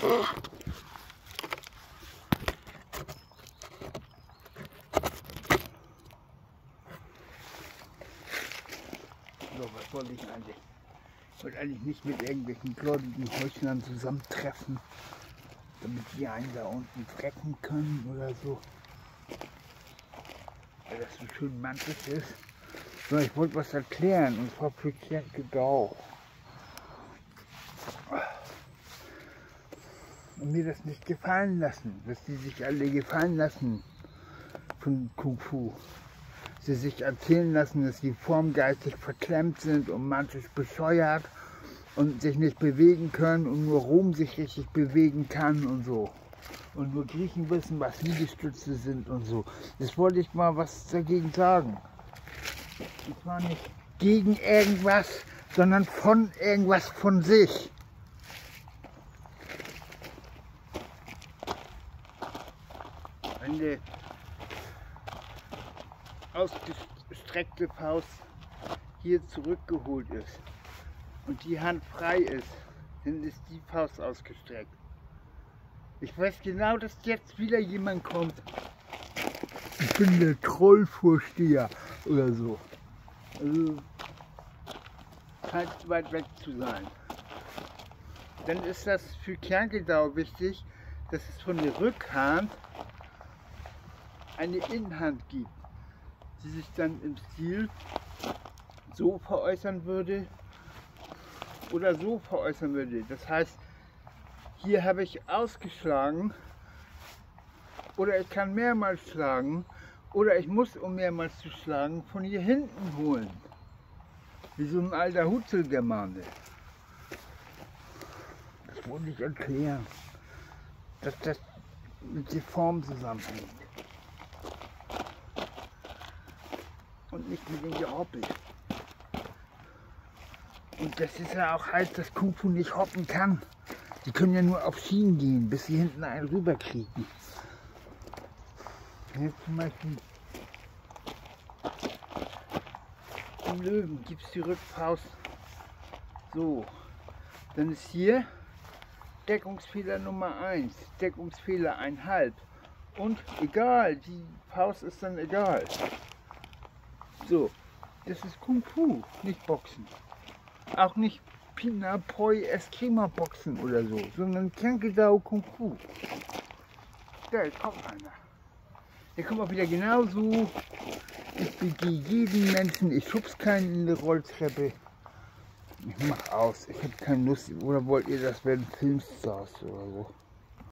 So, was wollte ich eigentlich? Ich wollte eigentlich nicht mit irgendwelchen gläubigen Heuchlern zusammentreffen, damit die einen da unten trecken können oder so. Weil das so schön manches ist. Sondern ich wollte was erklären und zwar für Kirche Gau. Und mir das nicht gefallen lassen, dass die sich alle gefallen lassen von Kung Fu. Sie sich erzählen lassen, dass sie formgeistig verklemmt sind und manches bescheuert und sich nicht bewegen können und nur Rom sich richtig bewegen kann und so. Und nur Griechen wissen, was Liegestütze sind und so. Das wollte ich mal was dagegen sagen. Ich war nicht gegen irgendwas, sondern von irgendwas von sich. Die ausgestreckte Faust hier zurückgeholt ist und die Hand frei ist, dann ist die Faust ausgestreckt. Ich weiß genau, dass jetzt wieder jemand kommt. Ich bin der Trollvorsteher oder so. Also scheint weit weg zu sein. Dann ist das für Kerngedau wichtig, dass es von der Rückhand eine Innenhand gibt, die sich dann im Stil so veräußern würde oder so veräußern würde. Das heißt, hier habe ich ausgeschlagen oder ich kann mehrmals schlagen oder ich muss, um mehrmals zu schlagen, von hier hinten holen. Wie so ein alter Hutzelgermane. Das wollte ich erklären. Dass das mit der Form zusammenhängt. Und nicht mit dem Gehoppel. Und das ist ja auch heißt, dass Kung Fu nicht hoppen kann. Die können ja nur auf Schienen gehen, bis sie hinten einen rüberkriegen. Jetzt zum Beispiel im Löwen gibt es die Rückfaust so. Dann ist hier Deckungsfehler Nummer 1, Deckungsfehler 1,5. Und egal, die Faust ist dann egal. So, das ist Kung Fu, nicht Boxen. Auch nicht Pinapoi Eskima Boxen oder so, sondern Kankidao Kung Fu. Da kommt einer. Der kommt auch wieder genauso. Ich begehe jeden Menschen, ich schubs keinen in die Rolltreppe. Ich mach aus, ich habe keine Lust. Oder wollt ihr, das werden Filmstars oder so?